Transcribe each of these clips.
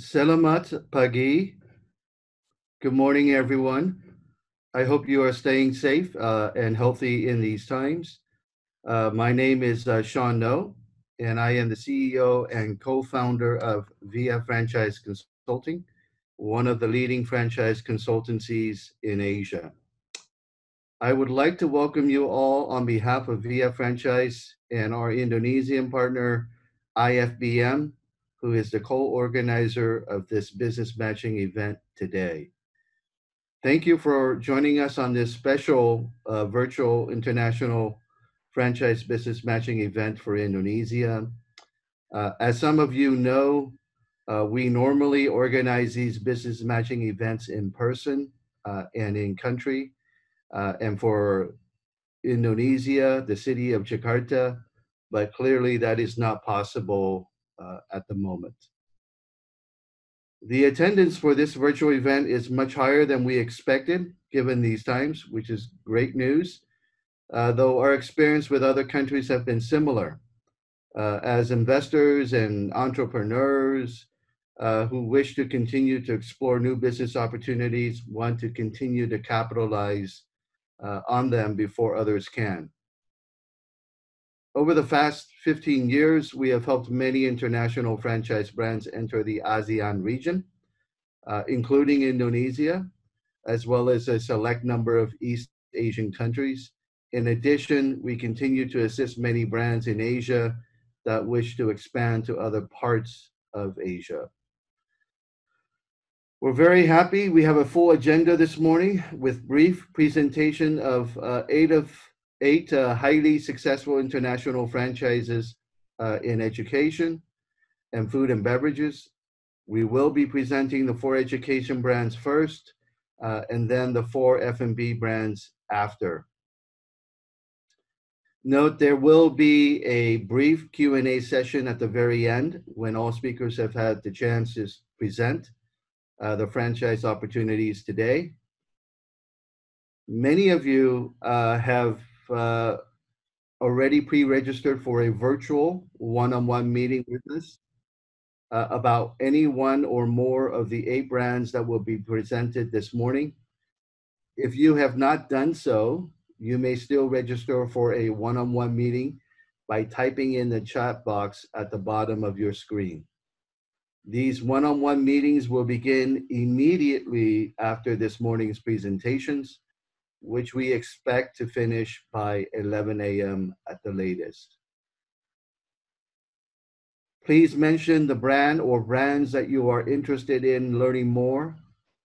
Selamat pagi. Good morning, everyone. I hope you are staying safe uh, and healthy in these times. Uh, my name is uh, Sean Ngo, and I am the CEO and co-founder of VF Franchise Consulting, one of the leading franchise consultancies in Asia. I would like to welcome you all on behalf of VF Franchise and our Indonesian partner, IFBM, who is the co-organizer of this business matching event today. Thank you for joining us on this special uh, virtual international franchise business matching event for Indonesia. Uh, as some of you know, uh, we normally organize these business matching events in person uh, and in country. Uh, and for Indonesia, the city of Jakarta, but clearly that is not possible at the moment. The attendance for this virtual event is much higher than we expected given these times, which is great news. Uh, though our experience with other countries have been similar. Uh, as investors and entrepreneurs uh, who wish to continue to explore new business opportunities want to continue to capitalize uh, on them before others can. Over the past 15 years, we have helped many international franchise brands enter the ASEAN region, uh, including Indonesia, as well as a select number of East Asian countries. In addition, we continue to assist many brands in Asia that wish to expand to other parts of Asia. We're very happy. We have a full agenda this morning with brief presentation of uh, eight of eight uh, highly successful international franchises uh, in education and food and beverages. We will be presenting the four education brands first, uh, and then the four F&B brands after. Note there will be a brief Q&A session at the very end when all speakers have had the chance to present uh, the franchise opportunities today. Many of you uh, have uh, already pre-registered for a virtual one-on-one meeting with us uh, about any one or more of the eight brands that will be presented this morning. If you have not done so, you may still register for a one-on-one meeting by typing in the chat box at the bottom of your screen. These one-on-one meetings will begin immediately after this morning's presentations which we expect to finish by 11 a.m. at the latest. Please mention the brand or brands that you are interested in learning more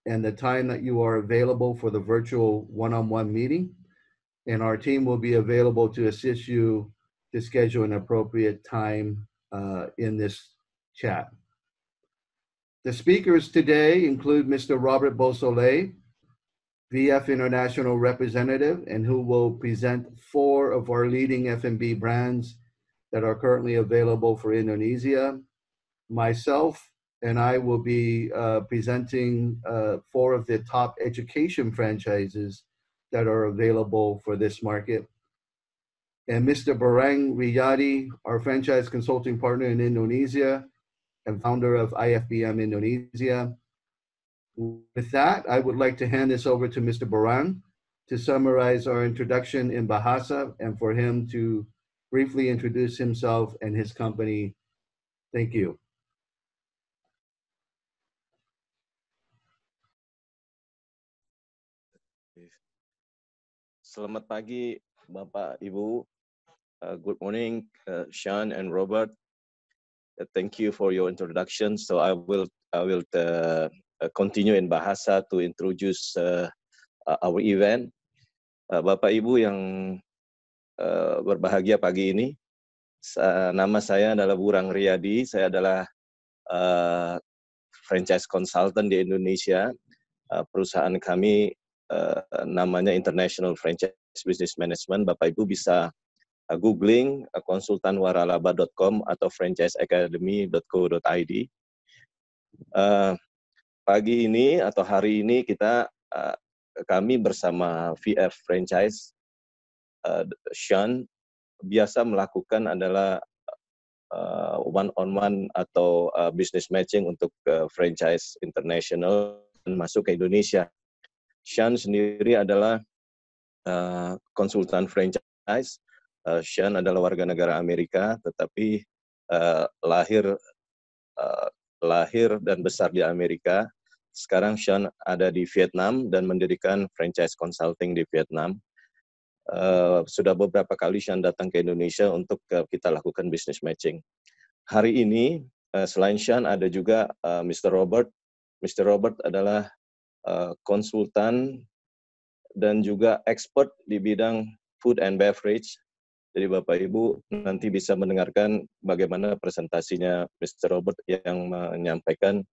and the time that you are available for the virtual one-on-one meeting. And our team will be available to assist you to schedule an appropriate time uh, in this chat. The speakers today include Mr. Robert Beausoleil, VF International representative and who will present four of our leading F&B brands that are currently available for Indonesia. Myself and I will be uh, presenting uh, four of the top education franchises that are available for this market. And Mr. Burang Riyadi, our franchise consulting partner in Indonesia and founder of IFBM Indonesia, with that, I would like to hand this over to Mr. Burang to summarize our introduction in Bahasa and for him to briefly introduce himself and his company. Thank you. Selamat pagi, Bapak, Ibu. Uh, good morning, uh, Sean and Robert. Uh, thank you for your introduction. So I will I will Uh, continue in bahasa to introduce uh, uh, our event. Uh, Bapak Ibu yang uh, berbahagia pagi ini, nama saya adalah Burang Riyadi. Saya adalah uh, franchise consultant di Indonesia. Uh, perusahaan kami uh, namanya International Franchise Business Management. Bapak Ibu bisa uh, googling uh, konsultanwaralaba.com atau franchiseacademy.co.id. Uh, pagi ini atau hari ini kita uh, kami bersama VF Franchise uh, Sean biasa melakukan adalah uh, one-on-one atau uh, business matching untuk uh, franchise international masuk ke Indonesia. Sean sendiri adalah uh, konsultan franchise. Uh, Sean adalah warga negara Amerika, tetapi uh, lahir uh, lahir dan besar di Amerika. Sekarang Sean ada di Vietnam dan mendirikan franchise consulting di Vietnam. Uh, sudah beberapa kali Sean datang ke Indonesia untuk uh, kita lakukan business matching. Hari ini uh, selain Sean ada juga uh, Mr. Robert. Mr. Robert adalah uh, konsultan dan juga expert di bidang food and beverage. Jadi Bapak Ibu nanti bisa mendengarkan bagaimana presentasinya Mr. Robert yang menyampaikan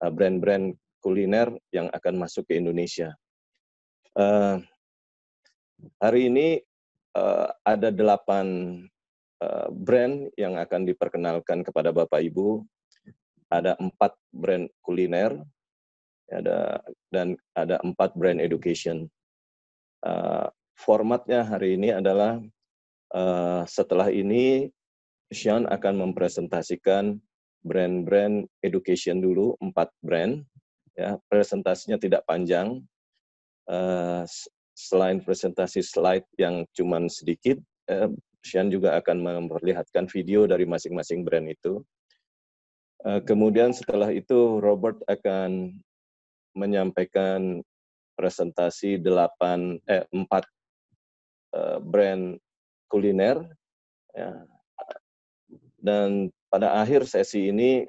brand-brand kuliner yang akan masuk ke Indonesia. Uh, Hari ini uh, ada delapan uh, brand yang akan diperkenalkan kepada Bapak Ibu. Ada empat brand kuliner, ada dan ada empat brand education. Uh, formatnya hari ini adalah uh, setelah ini Sean akan mempresentasikan brand-brand education dulu empat brand. Ya, presentasinya tidak panjang. Uh, selain presentasi slide yang cuman sedikit, eh, Sean juga akan memperlihatkan video dari masing-masing brand itu. Eh, kemudian setelah itu Robert akan menyampaikan presentasi delapan eh empat eh, brand kuliner ya. dan pada akhir sesi ini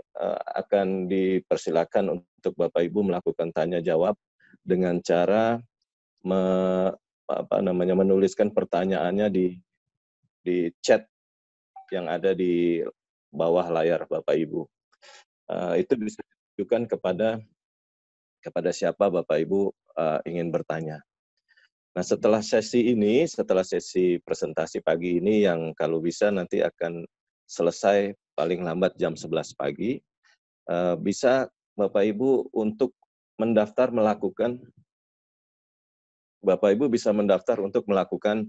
akan dipersilakan untuk Bapak Ibu melakukan tanya jawab dengan cara me, apa namanya menuliskan pertanyaannya di di chat yang ada di bawah layar Bapak Ibu. Uh, itu bisa ditujukan kepada kepada siapa Bapak Ibu uh, ingin bertanya. Nah, setelah sesi ini, setelah sesi presentasi pagi ini yang kalau bisa nanti akan selesai paling lambat jam 11 pagi, uh, bisa Bapak Ibu untuk mendaftar melakukan Bapak Ibu bisa mendaftar untuk melakukan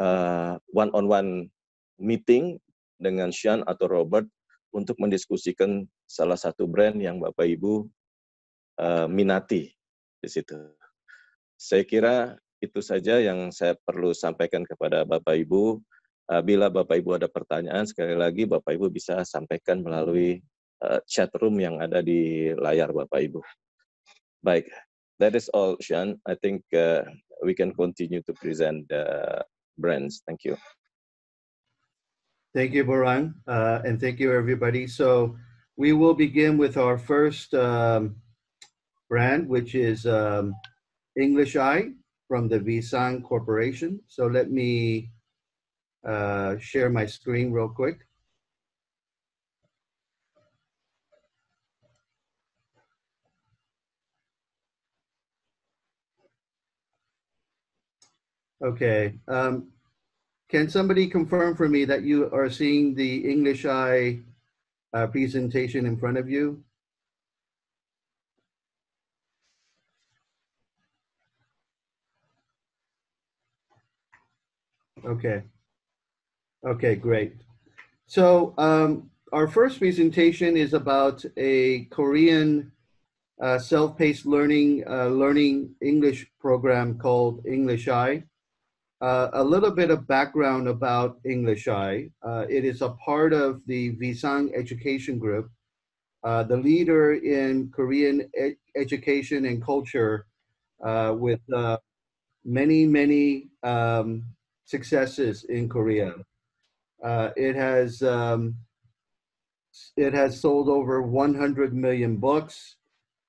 uh, one-on-one meeting dengan Sean atau Robert untuk mendiskusikan salah satu brand yang Bapak Ibu uh, minati di situ. Saya kira itu saja yang saya perlu sampaikan kepada Bapak Ibu. Bila Bapak Ibu ada pertanyaan, sekali lagi Bapak Ibu bisa sampaikan melalui uh, chat room yang ada di layar Bapak Ibu. Baik, that is all, Sean. I think uh, we can continue to present the brands. Thank you. Thank you, Burang, uh, and thank you, everybody. So we will begin with our first um, brand, which is um, English Eye from the Visang Corporation. So let me uh, share my screen real quick. Okay. Um, can somebody confirm for me that you are seeing the English Eye uh, presentation in front of you? Okay. Okay, great. So um, our first presentation is about a Korean uh, self-paced learning uh, learning English program called English Eye. Uh, a little bit of background about English Eye. Uh, it is a part of the Visang Education Group, uh, the leader in Korean ed education and culture uh, with uh, many, many um, successes in Korea. It has um, it has sold over 100 million books.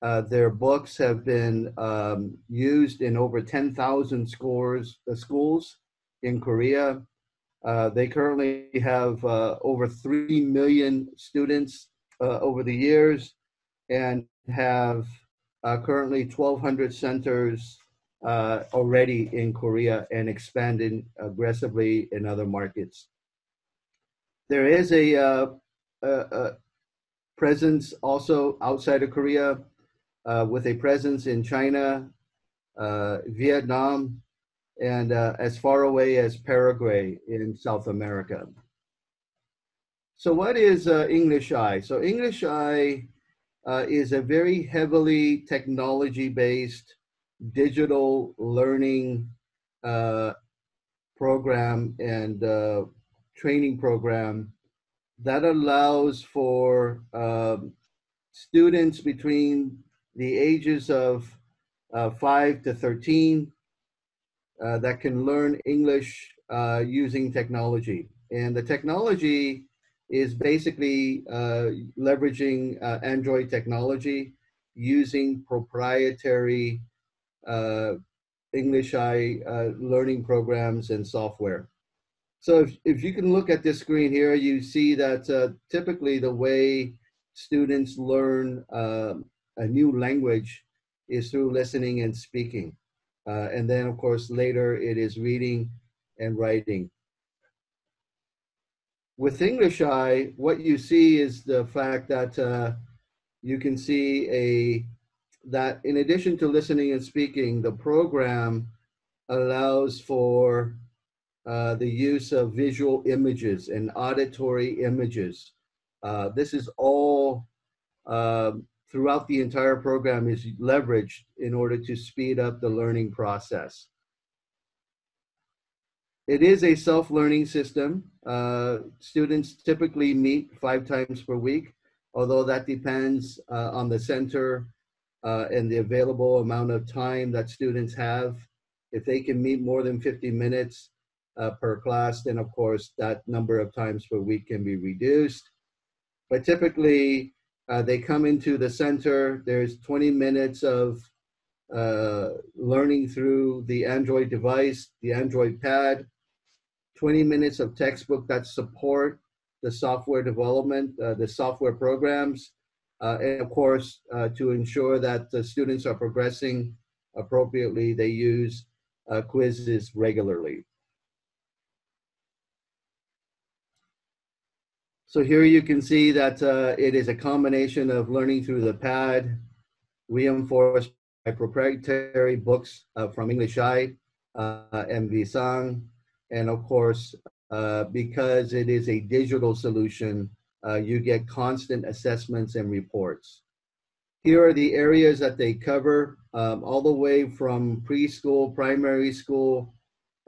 Uh, their books have been um, used in over 10,000 scores, uh, schools in Korea. Uh, they currently have uh, over 3 million students uh, over the years and have currently 1,200 centers already in Korea and expanding aggressively in other markets. There is a, a presence also outside of Korea uh, with a presence in China, uh, Vietnam, and uh, as far away as Paraguay in South America. So what is uh, English Eye? So English Eye uh, is a very heavily technology-based digital learning uh, program and training program that allows for um, students between the ages of uh, 5 to 13 uh, that can learn English uh, using technology. And the technology is basically uh, leveraging uh, Android technology using proprietary uh, English Eye learning programs and software. So if, if you can look at this screen here, you see that typically the way students learn um, a new language is through listening and speaking. Uh, and then, of course, later it is reading and writing. With English Eye, what you see is the fact that uh, you can see a that in addition to listening and speaking, the program allows for uh, the use of visual images and auditory images. Uh, this is all um, throughout the entire program is leveraged in order to speed up the learning process. It is a self-learning system. Uh, students typically meet five times per week, although that depends uh, on the center uh, and the available amount of time that students have. If they can meet more than 50 minutes uh, per class, then of course that number of times per week can be reduced. But typically, uh, they come into the center. There's 20 minutes of uh, learning through the Android device, the Android pad, 20 minutes of textbook that support the software development, uh, the software programs, uh, and of course, uh, to ensure that the students are progressing appropriately, they use uh, quizzes regularly. So here you can see that uh, it is a combination of learning through the pad, reinforced by proprietary books uh, from English Eye uh, and Visang, and of course, uh, because it is a digital solution, uh, you get constant assessments and reports. Here are the areas that they cover, um, all the way from preschool, primary school,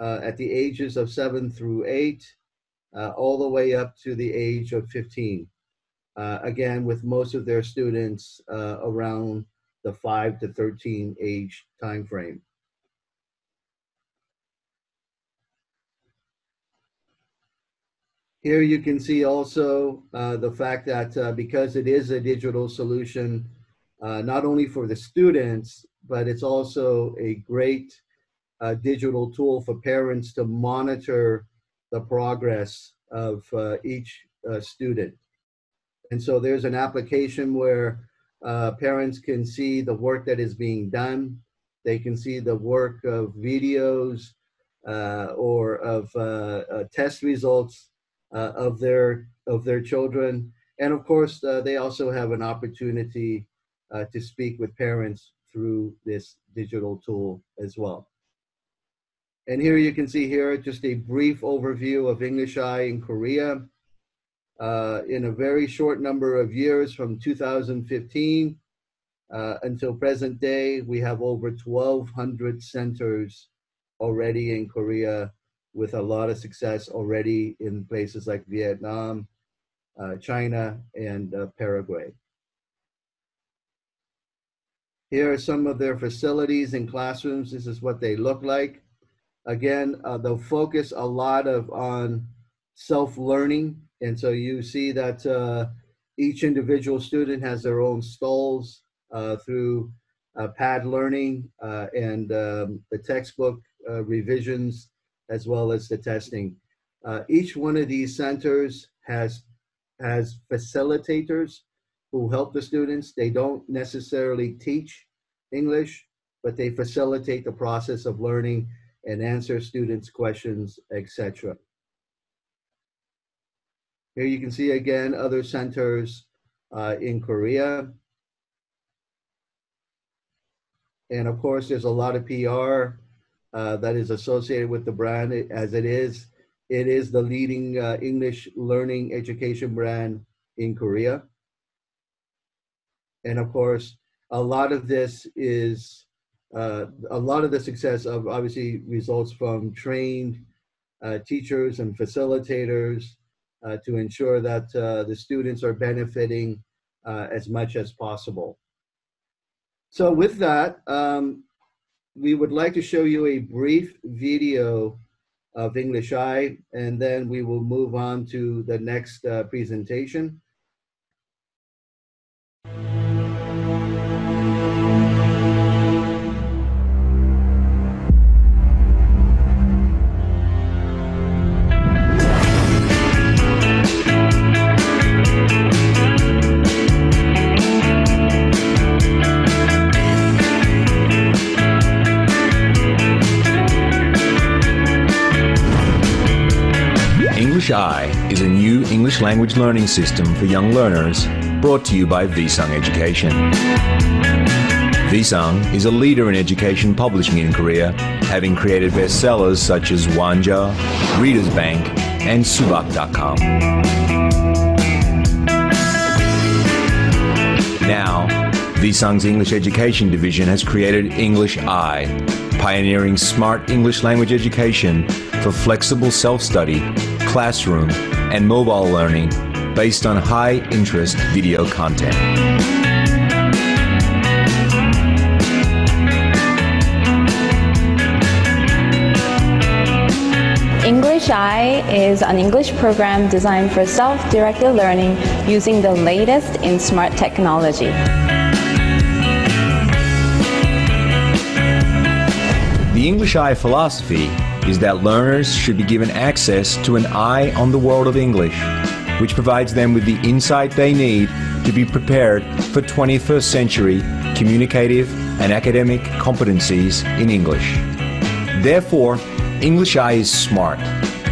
uh, at the ages of seven through eight, uh, all the way up to the age of 15. Uh, again, with most of their students uh, around the 5 to 13 age time frame. Here you can see also uh, the fact that uh, because it is a digital solution, uh, not only for the students, but it's also a great digital tool for parents to monitor the progress of uh, each uh, student. And so there's an application where uh, parents can see the work that is being done. They can see the work of videos uh, or of uh, uh, test results of their of their children. And of course, they also have an opportunity to speak with parents through this digital tool as well. And here you can see here just a brief overview of English Eye in Korea. Uh, in a very short number of years from 2015 uh, until present day, we have over 1,200 centers already in Korea with a lot of success already in places like Vietnam, uh, China, and uh, Paraguay. Here are some of their facilities and classrooms. This is what they look like. Again, uh, they'll focus a lot of on self-learning. And so you see that uh, each individual student has their own stalls uh, through uh, pad learning uh, and um, the textbook uh, revisions, as well as the testing. each one of these centers has, has facilitators who help the students. They don't necessarily teach English, but they facilitate the process of learning and answer students' questions, etc. Here you can see again other centers uh, in Korea. And of course, there's a lot of PR uh, that is associated with the brand as it is It is the leading uh, English learning education brand in Korea. And of course, a lot of this is uh, a lot of the success of obviously results from trained uh, teachers and facilitators uh, to ensure that uh, the students are benefiting uh, as much as possible. So with that, um, we would like to show you a brief video of English Eye, and then we will move on to the next uh, presentation. English Eye is a new English language learning system for young learners brought to you by Visang Education. Visang is a leader in education publishing in Korea, having created bestsellers such as Wanja, Reader's Bank, and Subak.com. Now, Visang's English Education Division has created English Eye, pioneering smart English language education for flexible self study, classroom, and mobile learning based on high interest video content. English Eye is an English program designed for self-directed learning using the latest in smart technology. The English Eye philosophy is that learners should be given access to an eye on the world of English, which provides them with the insight they need to be prepared for 21st century communicative and academic competencies in English. Therefore, English Eye is smart.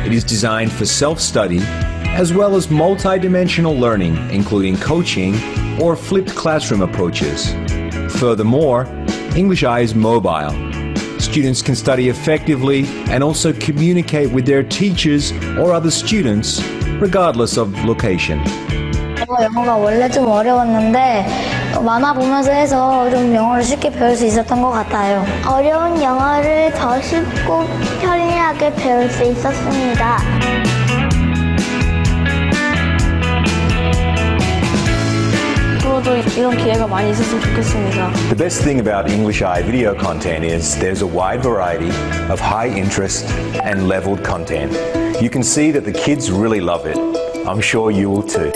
It is designed for self study as well as multidimensional learning, including coaching or flipped classroom approaches. Furthermore, English Eye is mobile Students can study effectively and also communicate with their teachers or other students, regardless of location. 어, 영어가 원래 좀 어려웠는데 어, 만화 보면서 해서 좀 영어를 쉽게 배울 수 있었던 것 같아요. 어려운 영어를 더 쉽고 편리하게 배울 수 있었습니다. 앞으로도 이런 기회가 많이 있었으면 좋겠습니다. The best thing about English Eye video content is there's a wide variety of high interest and leveled content. You can see that the kids really love it. I'm sure you will too.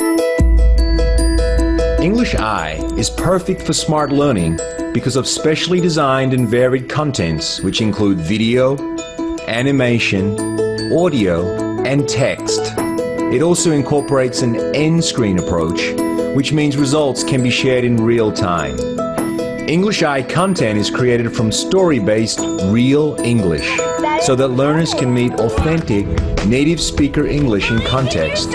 English Eye is perfect for smart learning because of specially designed and varied contents which include video, animation, audio and text. It also incorporates an N-screen approach which means results can be shared in real time. English Eye content is created from story based real English so that learners can meet authentic native speaker English in context.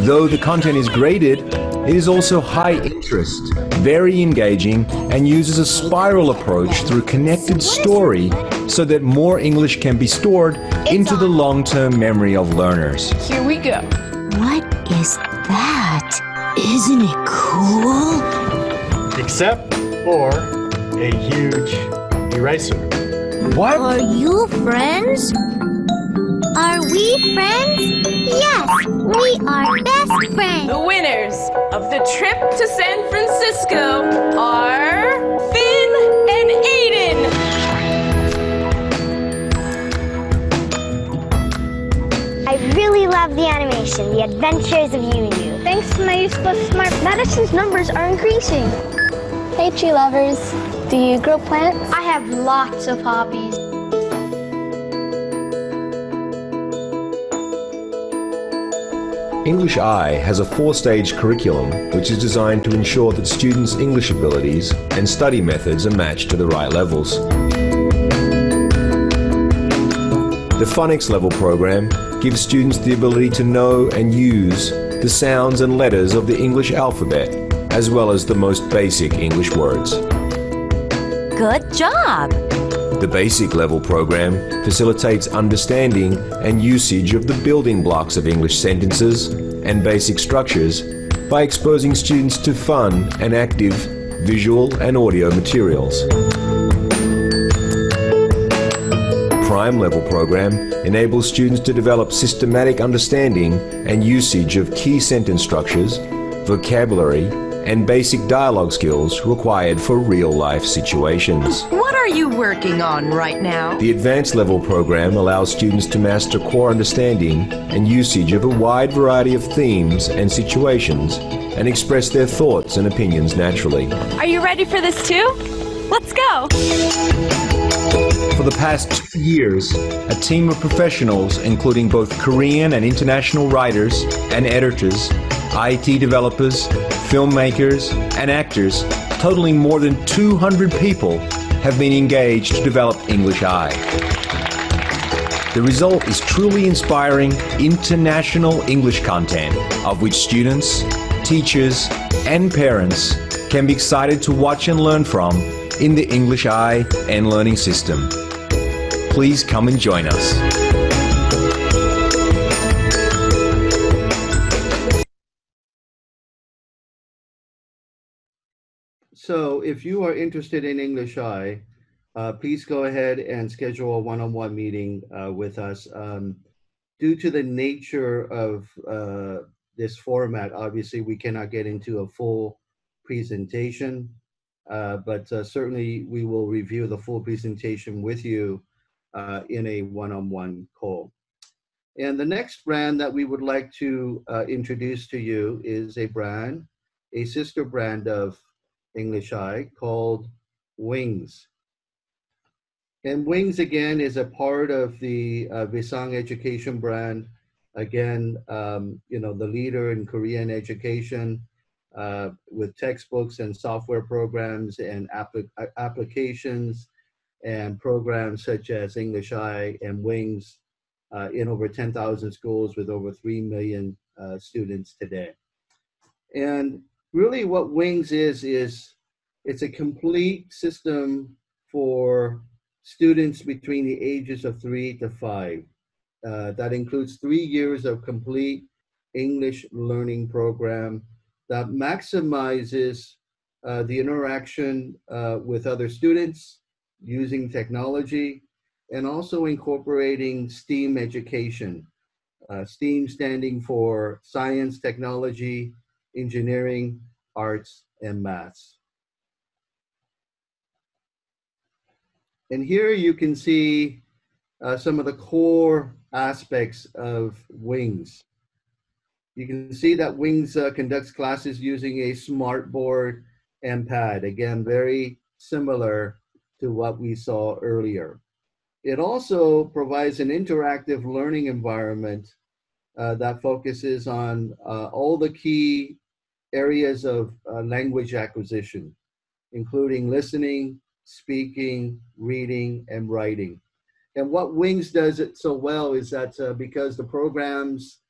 Though the content is graded, it is also high interest, very engaging, and uses a spiral approach through connected story so that more English can be stored into the long term memory of learners. Here we go. What is that? Isn't it cool? except for a huge eraser. What? Are you friends? Are we friends? Yes, we are best friends. The winners of the trip to San Francisco are Finn and Aiden. I really love the animation, The Adventures of Yu Yu. Thanks my smart medicine's numbers are increasing. Hey, tree lovers. Do you grow plants? I have lots of hobbies. English Eye has a four stage curriculum which is designed to ensure that students' English abilities and study methods are matched to the right levels. The phonics level program gives students the ability to know and use the sounds and letters of the English alphabet, as well as the most basic English words. Good job. The basic level program facilitates understanding and usage of the building blocks of English sentences and basic structures by exposing students to fun and active visual and audio materials. Prime level program enables students to develop systematic understanding and usage of key sentence structures, vocabulary, and basic dialogue skills required for real life situations. What are you working on right now? The advanced level program allows students to master core understanding and usage of a wide variety of themes and situations and express their thoughts and opinions naturally. Are you ready for this too? Let's go! For the past two years, a team of professionals, including both Korean and international writers and editors, IT developers, filmmakers, and actors, totaling more than 200 people, have been engaged to develop English Eye. The result is truly inspiring international English content, of which students, teachers, and parents can be excited to watch and learn from in the English Eye and Learning System. Please come and join us. So if you are interested in English Eye, uh, please go ahead and schedule a one-on-one meeting uh, with us. Um, due to the nature of uh, this format, obviously we cannot get into a full presentation, uh, but uh, certainly we will review the full presentation with you uh, in a one-on-one call. And the next brand that we would like to introduce to you is a brand, a sister brand of English Eye called Wings. And Wings again is a part of the uh, Visang Education brand. Again, um, you know, the leader in Korean education uh, with textbooks and software programs and applic applications and programs such as English Eye and Wings uh, in over 10,000 schools with over 3 million uh, students today. And really what Wings is, is it's a complete system for students between the ages of three to five. Uh, that includes three years of complete English learning program that maximizes uh, the interaction uh, with other students using technology and also incorporating STEAM education. Uh, STEAM standing for science, technology, engineering, arts, and maths. And here you can see uh, some of the core aspects of WINGS. You can see that WINGS uh, conducts classes using a smart board and pad. Again, very similar to what we saw earlier. It also provides an interactive learning environment uh, that focuses on uh, all the key areas of uh, language acquisition, including listening, speaking, reading, and writing. And what Wings does it so well is that uh, because the programs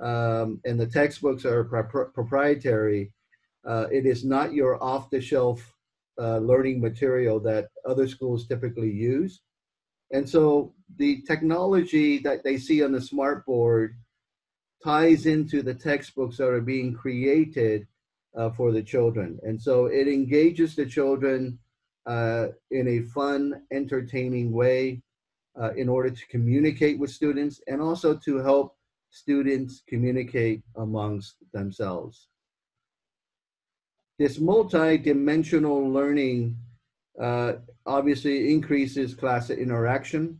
um, and the textbooks are proprietary, uh, it is not your off-the-shelf uh, learning material that other schools typically use. And so the technology that they see on the smart board ties into the textbooks that are being created uh, for the children. And so it engages the children uh, in a fun, entertaining way uh, in order to communicate with students and also to help students communicate amongst themselves. This multi-dimensional learning uh, obviously increases class interaction.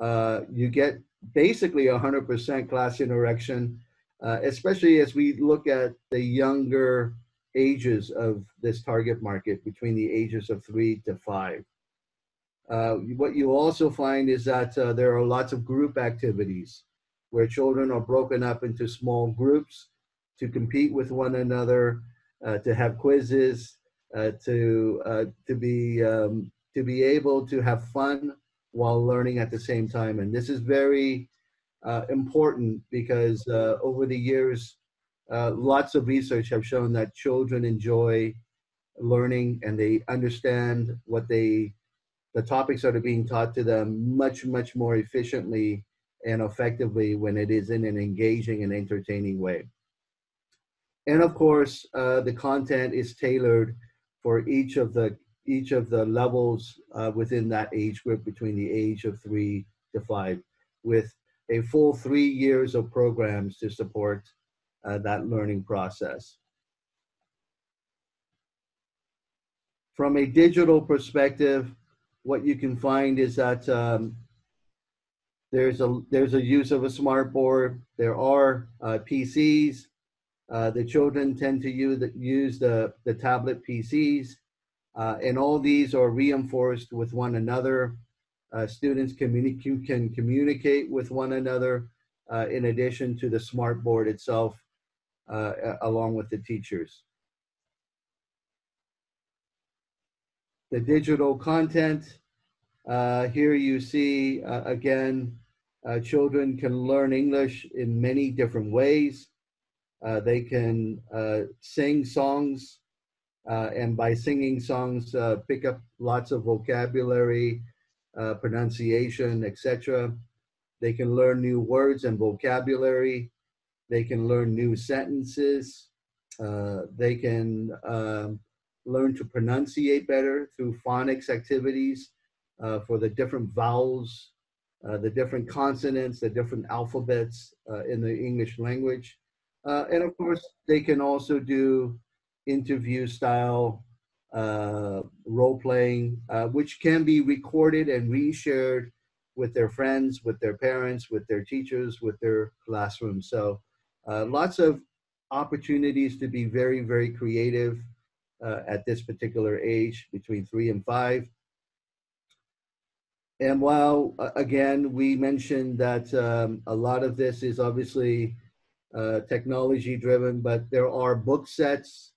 Uh, you get basically 100% class interaction, uh, especially as we look at the younger ages of this target market between the ages of three to five. Uh, what you also find is that uh, there are lots of group activities where children are broken up into small groups to compete with one another, uh, to have quizzes, uh, to uh, to be um, to be able to have fun while learning at the same time. And this is very uh, important because over the years, uh, lots of research have shown that children enjoy learning and they understand what they the topics that are being taught to them much, much more efficiently and effectively when it is in an engaging and entertaining way. And of course, uh, the content is tailored for each of the each of the levels uh, within that age group between the age of three to five, with a full three years of programs to support uh, that learning process. From a digital perspective, what you can find is that um, there's a there's a use of a smart board. There are uh, PCs. Uh, the children tend to use the, use the, the tablet PCs, uh, and all these are reinforced with one another. Uh, students communi- can communicate with one another uh, in addition to the smart board itself, along with the teachers. The digital content, uh, here you see, uh, again, uh, children can learn English in many different ways. Uh, they can uh, sing songs, uh, and by singing songs, pick up lots of vocabulary, pronunciation, etc. They can learn new words and vocabulary. They can learn new sentences. they can um, learn to pronunciate better through phonics activities uh, for the different vowels, uh, the different consonants, the different alphabets uh, in the English language. Uh, and of course, they can also do interview style uh, role playing, uh, which can be recorded and reshared with their friends, with their parents, with their teachers, with their classroom. So lots of opportunities to be very, very creative at this particular age between three and five. And while, again, we mentioned that um, a lot of this is obviously uh, technology driven, but there are book sets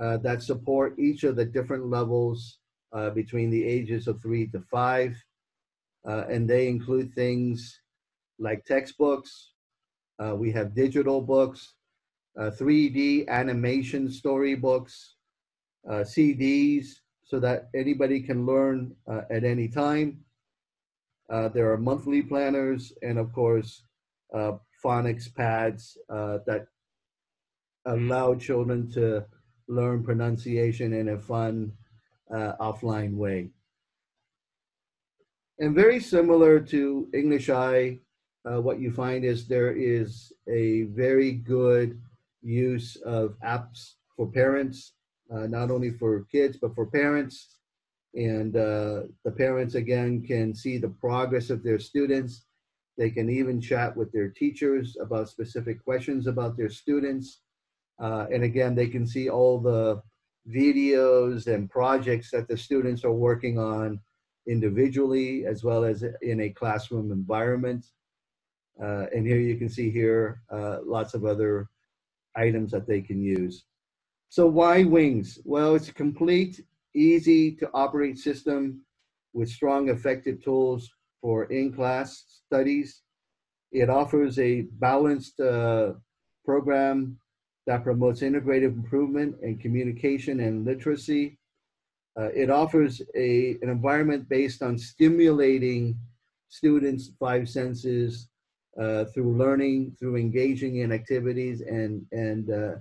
uh, that support each of the different levels uh, between the ages of three to five. Uh, and they include things like textbooks, uh, we have digital books, 3D animation storybooks, CDs, so that anybody can learn at any time. Uh, there are monthly planners and, of course, uh, phonics pads uh, that allow children to learn pronunciation in a fun uh, offline way. And very similar to English Eye, uh, what you find is there is a very good use of apps for parents, not only for kids, but for parents and uh, the parents again can see the progress of their students. They can even chat with their teachers about specific questions about their students. Uh, and again they can see all the videos and projects that the students are working on individually as well as in a classroom environment. Uh, and here you can see here uh, lots of other items that they can use. So why wings? Well it's complete easy to operate system with strong effective tools for in-class studies. It offers a balanced uh, program that promotes integrative improvement and communication and literacy. Uh, it offers a, an environment based on stimulating students' five senses uh, through learning, through engaging in activities, and and uh,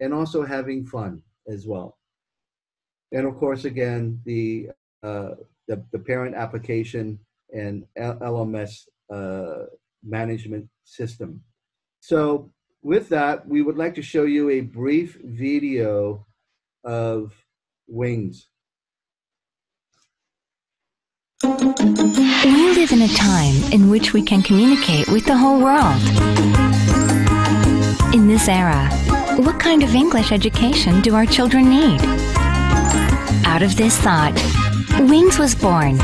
and also having fun as well. And of course, again, the, uh, the, the, parent application and LMS uh, management system. So with that, we would like to show you a brief video of Wings. We live in a time in which we can communicate with the whole world. In this era, what kind of English education do our children need? Out of this thought, Wings was born.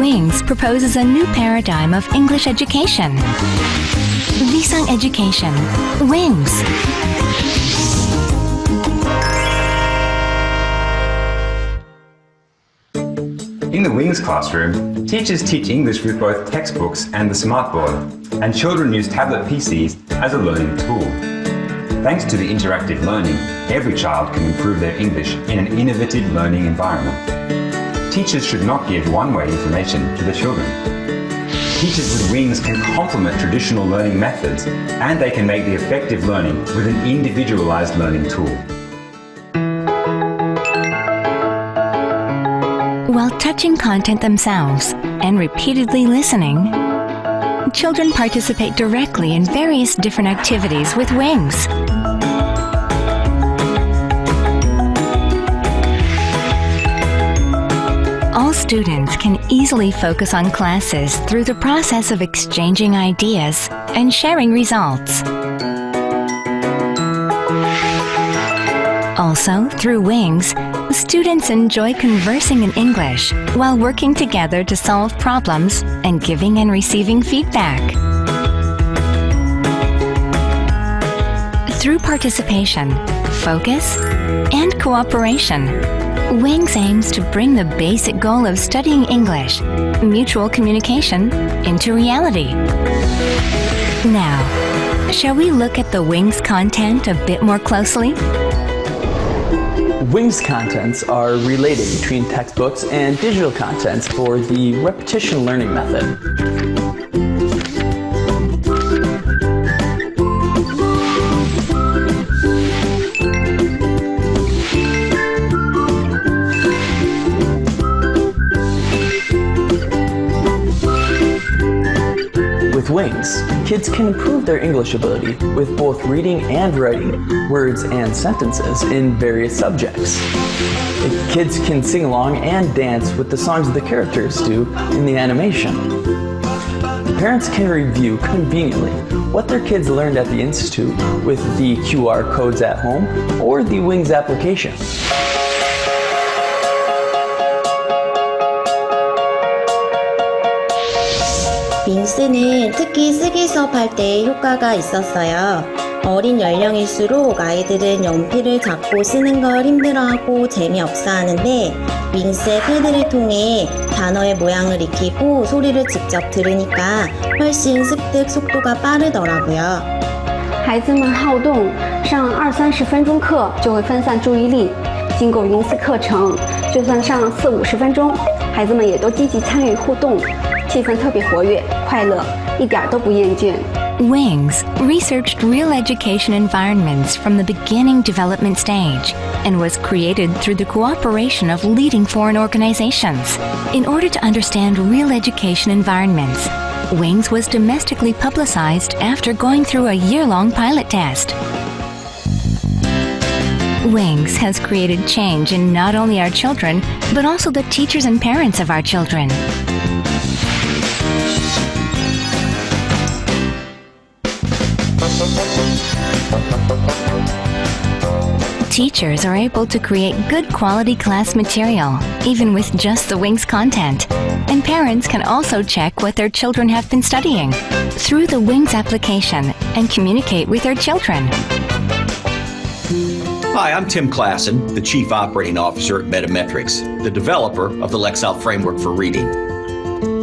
Wings proposes a new paradigm of English education. Visang Education. Wings. In the Wings classroom, teachers teach English with both textbooks and the smartboard, and children use tablet PCs as a learning tool. Thanks to the interactive learning, every child can improve their English in an innovative learning environment. Teachers should not give one-way information to their children. Teachers with wings can complement traditional learning methods and they can make the effective learning with an individualized learning tool. While touching content themselves and repeatedly listening, children participate directly in various different activities with wings. All students can easily focus on classes through the process of exchanging ideas and sharing results. Also, through Wings, students enjoy conversing in English while working together to solve problems and giving and receiving feedback. Through participation, focus, and cooperation, Wings aims to bring the basic goal of studying English, mutual communication, into reality. Now, shall we look at the Wings content a bit more closely? Wings contents are related between textbooks and digital contents for the repetition learning method. Kids can improve their English ability with both reading and writing words and sentences in various subjects. Kids can sing along and dance with the songs the characters do in the animation. Parents can review conveniently what their kids learned at the Institute with the QR codes at home or the Wings application. 윙스는 특히 쓰기 수업할 때 효과가 있었어요. 어린 연령일수록 아이들은 연필을 잡고 쓰는 걸 힘들어하고 재미없어 하는데 윙스의 패드를 통해 단어의 모양을 익히고 소리를 직접 들으니까 훨씬 습득 속도가 빠르더라고요. 孩子们好动，上二三十分钟课就会分散注意力。经过云思课程，就算上四五十分钟，孩子们也都积极参与互动， 气氛特别活跃、快乐，一点都不厌倦。 Wings researched real education environments from the beginning development stage and was created through the cooperation of leading foreign organizations. In order to understand real education environments, Wings was domestically publicized after going through a year long pilot test. Wings has created change in not only our children, but also the teachers and parents of our children. Teachers are able to create good quality class material, even with just the Wings content. And parents can also check what their children have been studying through the Wings application and communicate with their children. Hi, I'm Tim Klassen, the Chief Operating Officer at Metametrics, the developer of the Lexile Framework for Reading.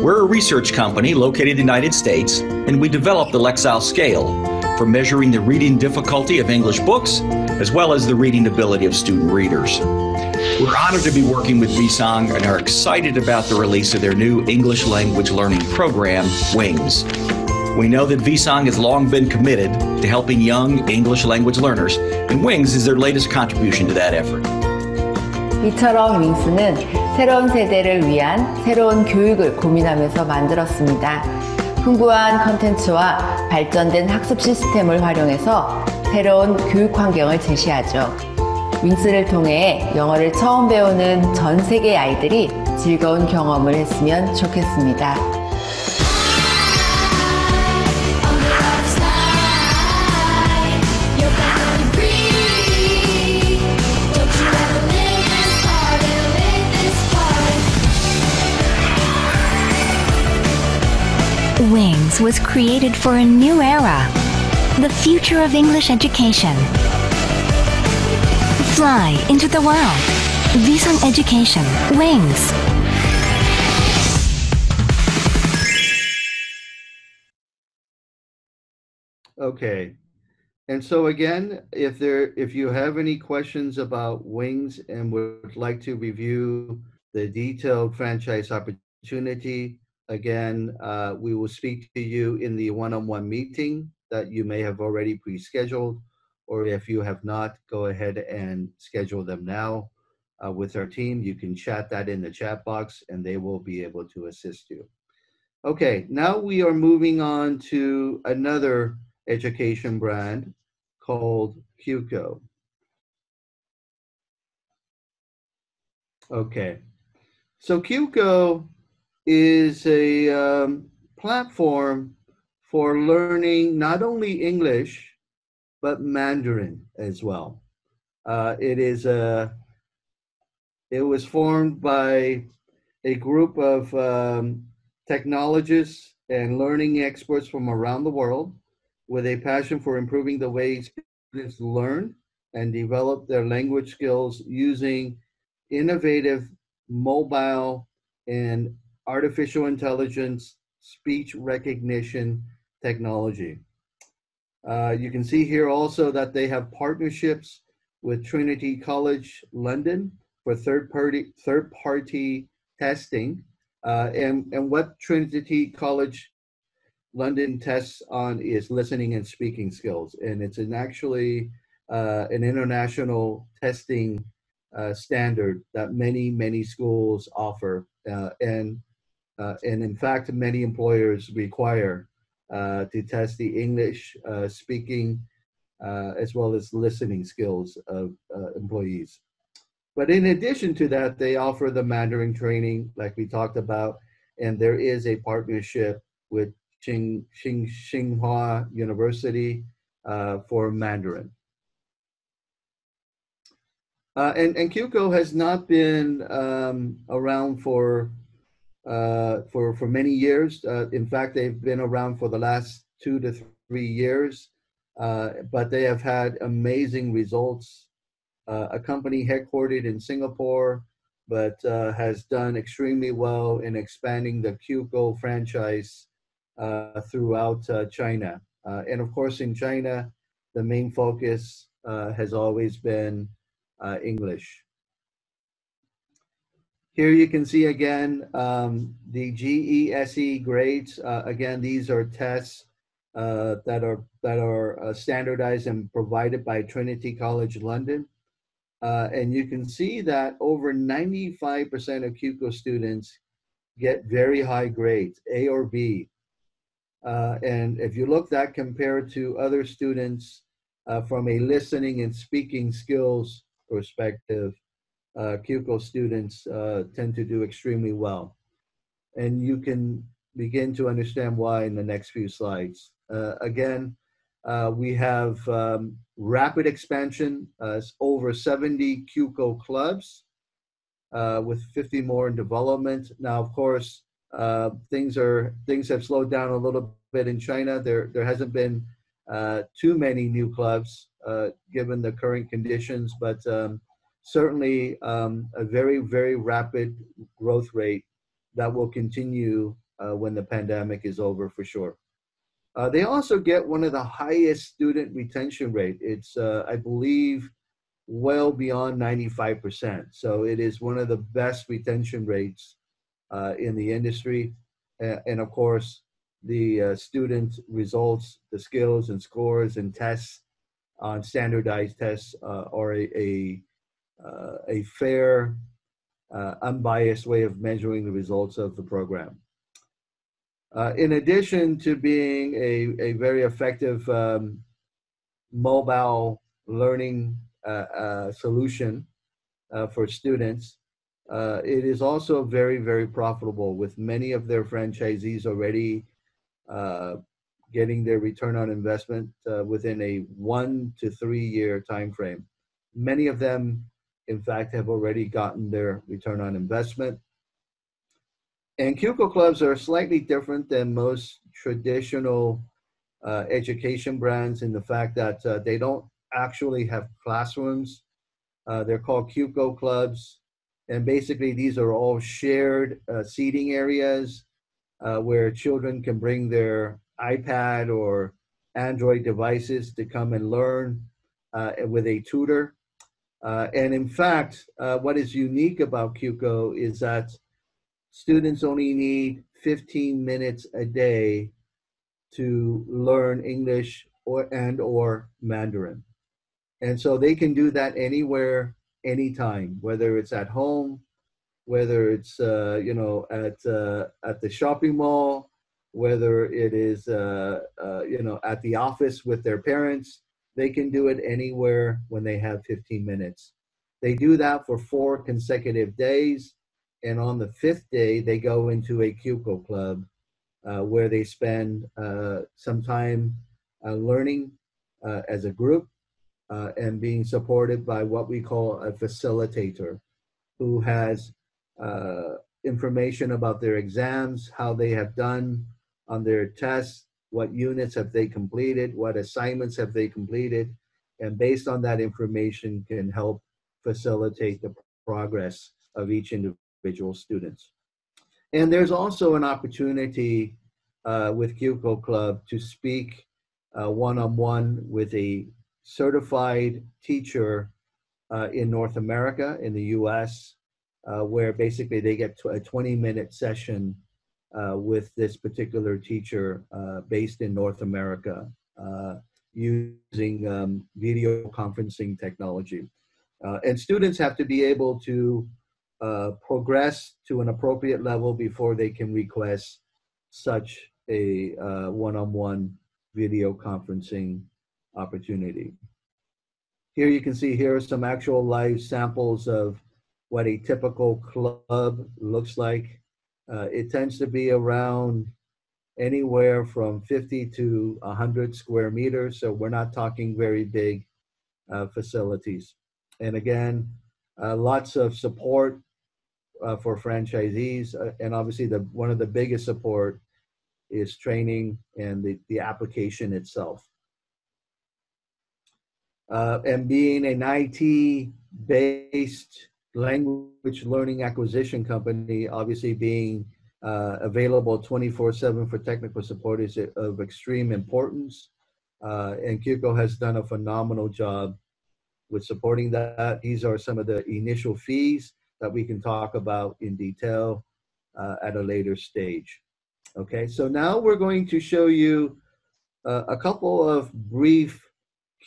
We're a research company located in the United States, and we developed the Lexile Scale for measuring the reading difficulty of English books, as well as the reading ability of student readers. We're honored to be working with Visang and are excited about the release of their new English language learning program, Wings. We know that Visang has long been committed to helping young English language learners, and Wings is their latest contribution to that effort. 이처럼 윙스는 새로운 세대를 위한 새로운 교육을 고민하면서 만들었습니다. 풍부한 컨텐츠와 발전된 학습 시스템을 활용해서 새로운 교육 환경을 제시하죠. 윙스를 통해 영어를 처음 배우는 전 세계 아이들이 즐거운 경험을 했으면 좋겠습니다. Wings was created for a new era the future of English education. Fly into the world. Visang Education. Wings. Okay. and so again, if there, if you have any questions about Wings and would like to review the detailed franchise opportunity, again, uh, we will speak to you in the one-on-one meeting that you may have already pre-scheduled, or if you have not, go ahead and schedule them now uh, with our team. You can chat that in the chat box and they will be able to assist you. Okay, now we are moving on to another education brand called Qooco. Okay, so Qooco is a um, platform for learning not only English, but Mandarin as well. Uh, it is a, it was formed by a group of um, technologists and learning experts from around the world with a passion for improving the way students learn and develop their language skills using innovative mobile and artificial intelligence speech recognition technology. Uh, you can see here also that they have partnerships with Trinity College London for third party third party testing. Uh, and, and what Trinity College London tests on is listening and speaking skills. And it's an actually uh, an international testing uh, standard that many, many schools offer. Uh, and, uh, and in fact, many employers require uh, to test the English uh, speaking as well as listening skills of employees. But in addition to that, they offer the Mandarin training, like we talked about, and there is a partnership with Xing, Xing, Tsinghua University uh, for Mandarin. Uh, and, and Qooco has not been um, around for, uh, for, for many years. Uh, in fact, they've been around for the last two to three years, uh, but they have had amazing results. Uh, a company headquartered in Singapore, but has done extremely well in expanding the Qooco franchise uh, throughout uh, China. Uh, and of course, in China, the main focus has always been English. Here you can see again um, the GESE grades. Uh, again, these are tests uh, that are that are uh, standardized and provided by Trinity College London. and you can see that over 95% of Qooco students get very high grades, A or B, uh, and if you look that compared to other students uh, from a listening and speaking skills perspective, uh, Qooco students uh, tend to do extremely well. And you can begin to understand why in the next few slides. Uh, again, uh, we have um, rapid expansion, over 70 Qooco clubs with 50 more in development. Now, of course, uh, things are things have slowed down a little bit in China. There there hasn't been uh, too many new clubs uh, given the current conditions, but um, certainly um, a very very rapid growth rate that will continue uh, when the pandemic is over for sure. Uh, they also get one of the highest student retention rate. It's I believe well beyond 95%. So it is one of the best retention rates uh, in the industry. And, of course, the uh, student results, the skills and scores and tests on standardized tests uh, are a, a, uh, a fair, uh, unbiased way of measuring the results of the program. Uh, in addition to being a, a very effective um, mobile learning solution for students, uh, it is also very, very profitable with many of their franchisees already uh, getting their return on investment uh, within a one to three year time frame. Many of them, in fact, have already gotten their return on investment. And Qooco clubs are slightly different than most traditional uh, education brands in the fact that uh, they don't actually have classrooms. Uh, they're called Qooco clubs. And basically, these are all shared uh, seating areas uh, where children can bring their iPad or Android devices to come and learn uh, with a tutor. Uh, and in fact, uh, what is unique about Qooco is that students only need 15 minutes a day to learn English or and or Mandarin. And so they can do that anywhere, anytime, whether it's at home, whether it's uh, you know at uh, at the shopping mall, whether it is uh, uh, you know at the office with their parents. They can do it anywhere when they have 15 minutes. They do that for four consecutive days, and on the fifth day they go into a Qooco club uh, where they spend uh, some time uh, learning uh, as a group uh, and being supported by what we call a facilitator who has uh, information about their exams, how they have done on their tests, what units have they completed, what assignments have they completed, and based on that information can help facilitate the progress of each individual students. And there's also an opportunity uh, with Qooco Club to speak uh, one-on-one with a certified teacher uh, in North America, in the US, uh, where basically they get a 20 minute session uh, with this particular teacher uh, based in North America uh, using um, video conferencing technology. Uh, and students have to be able to progress to an appropriate level before they can request such a one-on-one video conferencing opportunity. Here you can see here are some actual live samples of what a typical club looks like. Uh, it tends to be around anywhere from 50 to 100 square meters, so we're not talking very big uh, facilities. And again, uh, lots of support uh, for franchisees, uh, and obviously the one of the biggest support is training and the, the application itself. Uh, and being an IT-based language learning acquisition company, obviously being uh, available 24-7 for technical support is of extreme importance. Uh, and Qooco has done a phenomenal job with supporting that. These are some of the initial fees that we can talk about in detail uh, at a later stage. Okay, so now we're going to show you uh, a couple of brief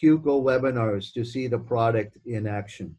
Qooco webinars to see the product in action.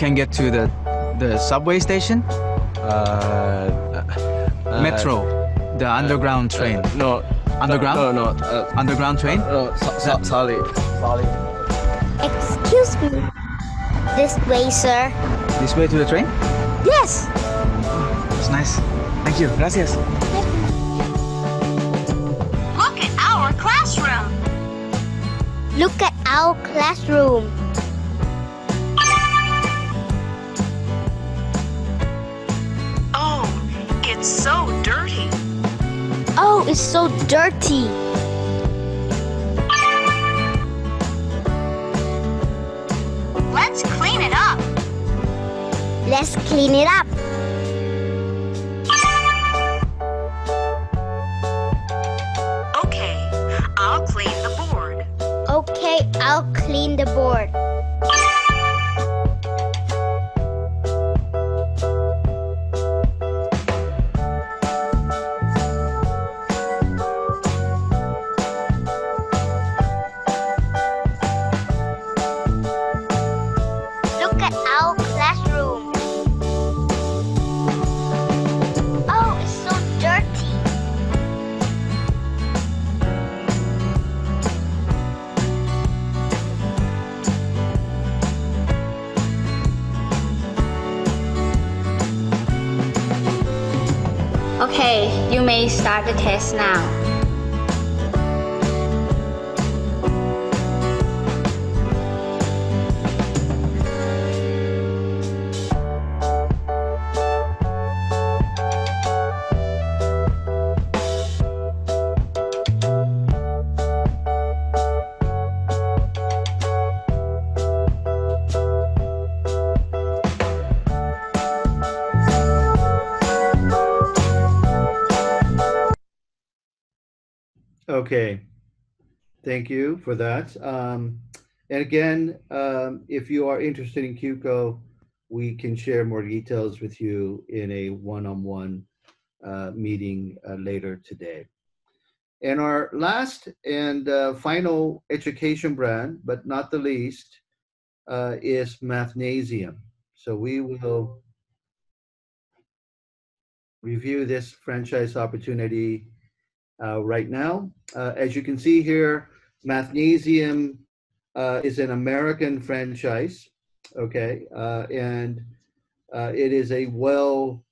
Can get to the the subway station? Uh, uh Metro, the underground train. no. Underground? No, no. no uh, underground train? No, so, so, sorry. Sorry. Excuse me. This way, sir. This way to the train? Yes. That's nice. Thank you. Gracias. Look at our classroom. Look at our classroom. It's so dirty. Let's clean it up. Let's clean it up. Start the test now. Okay, thank you for that. Um, and again, um, if you are interested in Qooco, we can share more details with you in a one-on-one uh, meeting uh, later today. And our last and uh, final education brand, but not the least, uh, is Mathnasium. So we will review this franchise opportunity uh, right now. Uh, as you can see here, Mathnasium uh, is an American franchise, okay, uh, and uh, it is a well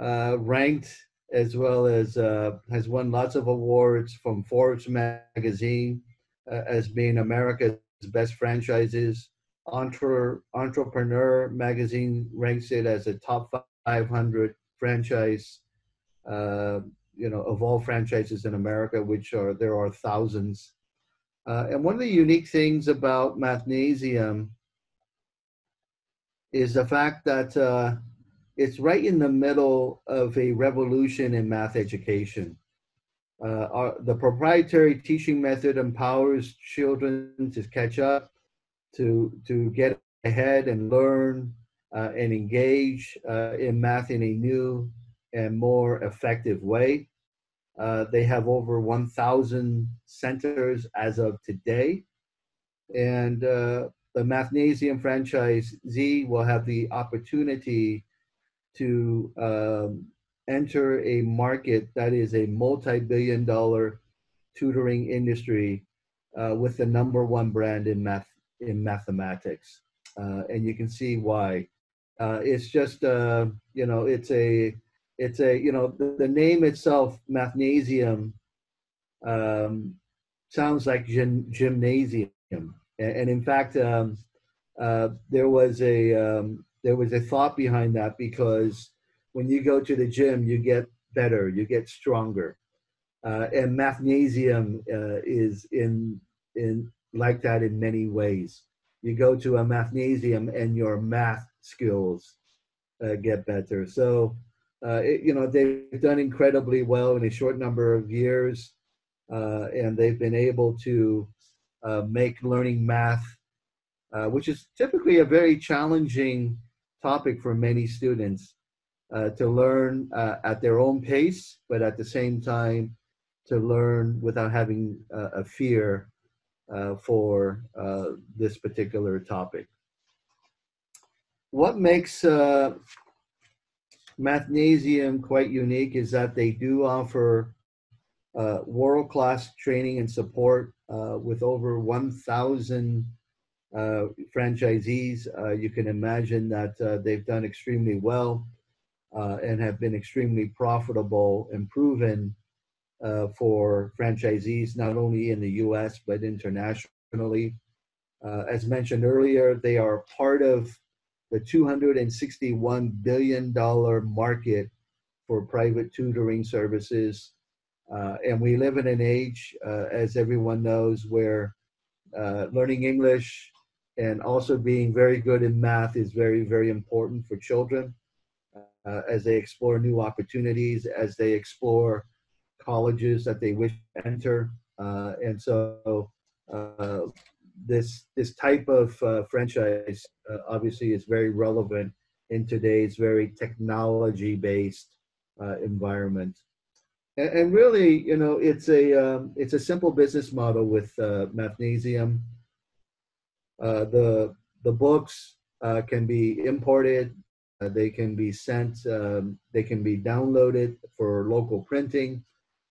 uh, ranked as well as uh, has won lots of awards from Forbes magazine as being America's best franchises. Entre- Entrepreneur magazine ranks it as a top 500 franchise you know, of all franchises in America, which are there are thousands. Uh, and one of the unique things about Mathnasium is the fact that uh, it's right in the middle of a revolution in math education. Uh, our, the proprietary teaching method empowers children to catch up, to to get ahead and learn uh, and engage uh, in math in a new and more effective way. Uh, they have over 1,000 centers as of today. And uh, the Mathnasium franchise Z will have the opportunity to um, enter a market that is a multi billion dollar tutoring industry uh, with the number one brand in math in mathematics. Uh, and you can see why. Uh, it's just, uh, you know, it's a it's a you know the, the name itself mathnasium um, sounds like gym, gymnasium. And, and in fact um, uh, there was a um, there was a thought behind that because when you go to the gym you get better you get stronger. Uh, and mathnasium uh, is in in like that in many ways. You go to a mathnasium and your math skills uh, get better. So uh, it, you know, they've done incredibly well in a short number of years, uh, and they've been able to uh, make learning math, uh, which is typically a very challenging topic for many students, uh, to learn uh, at their own pace, but at the same time, to learn without having a fear for this particular topic. What makes Mathnasium quite unique is that they do offer uh, world class training and support uh, with over 1,000 uh, franchisees. Uh, you can imagine that uh, they've done extremely well uh, and have been extremely profitable and proven for franchisees, not only in the US but internationally. as mentioned earlier, they are part of the $261 billion market for private tutoring services. Uh, and we live in an age, uh, as everyone knows, where uh, learning English and also being very good in math is very, very important for children uh, as they explore new opportunities, as they explore colleges that they wish to enter. Uh, and so uh, this, this type of uh, franchise uh, obviously is very relevant in today's very technology-based uh, environment. And, and, really, you know, it's a, um, it's a simple business model with Mathnasium. the, the books can be imported uh, they can be sent, um, they can be downloaded for local printing.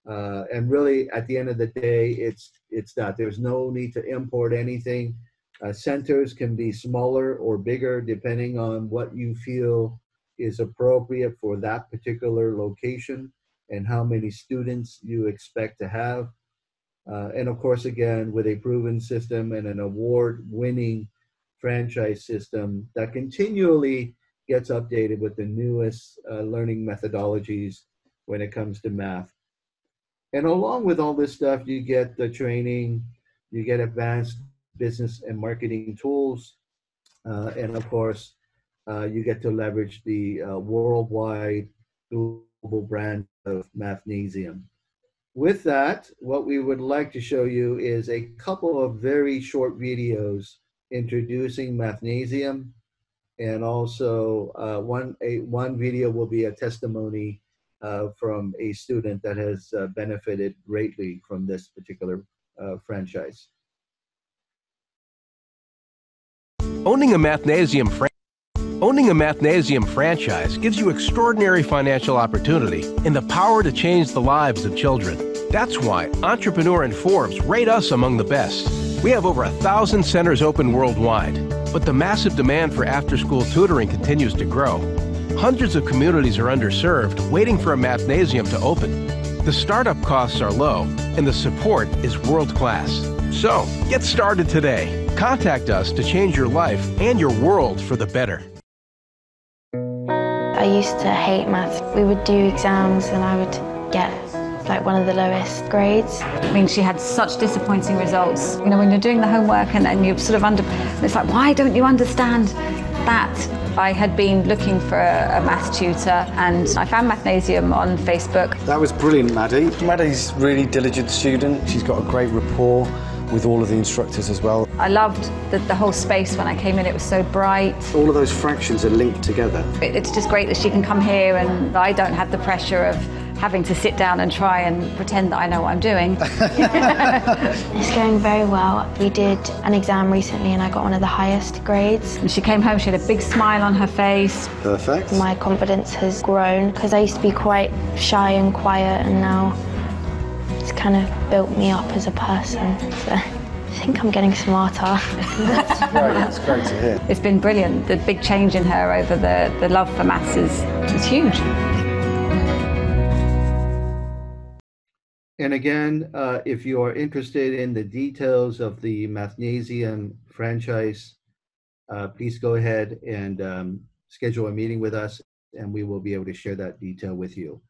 Uh, and really, at the end of the day, it's it's that there's no need to import anything. Uh, centers can be smaller or bigger depending on what you feel is appropriate for that particular location and how many students you expect to have. Uh, and of course, again, with a proven system and an award-winning franchise system that continually gets updated with the newest uh, learning methodologies when it comes to math. And along with all this stuff, you get the training, you get advanced business and marketing tools, uh, and of course, uh, you get to leverage the uh, worldwide global brand of Mathnasium. With that, what we would like to show you is a couple of very short videos introducing Mathnasium and also uh, one a one video will be a testimony uh, from a student that has uh, benefited greatly from this particular uh, franchise. Owning a Mathnasium franchise. Owning a Mathnasium franchise gives you extraordinary financial opportunity and the power to change the lives of children. That's why Entrepreneur and Forbes rate us among the best. We have over a thousand centers open worldwide but the massive demand for after school tutoring continues to grow. Hundreds of communities are underserved, waiting for a mathnasium to open. The startup costs are low, and the support is world class. So, get started today. Contact us to change your life and your world for the better. I used to hate maths. We would do exams and I would get like one of the lowest grades. I mean, she had such disappointing results. You know, when you're doing the homework and then you're sort of under, it's like, why don't you understand that? I had been looking for a, a maths tutor and I found Mathnasium on Facebook. That was brilliant, Maddie. Maddie's really diligent student. She's got a great rapport with all of the instructors as well. I loved the, the, whole space when I came in, it was so bright. All of those fractions are linked together. It, it's just great that she can come here and I don't have the pressure of having to sit down and try and pretend that I know what I'm doing. it's going very well. We did an exam recently and I got one of the highest grades. And she came home, she had a big smile on her face. Perfect. My confidence has grown because I used to be quite shy and quiet and now it's kind of built me up as a person. So. I think I'm getting smarter. That's great. That's great to hear. It's been brilliant. The big change in her over the, the love for maths is, is huge. And again, uh, if you are interested in the details of the Mathnasium franchise, uh, please go ahead and um, schedule a meeting with us and we will be able to share that detail with you.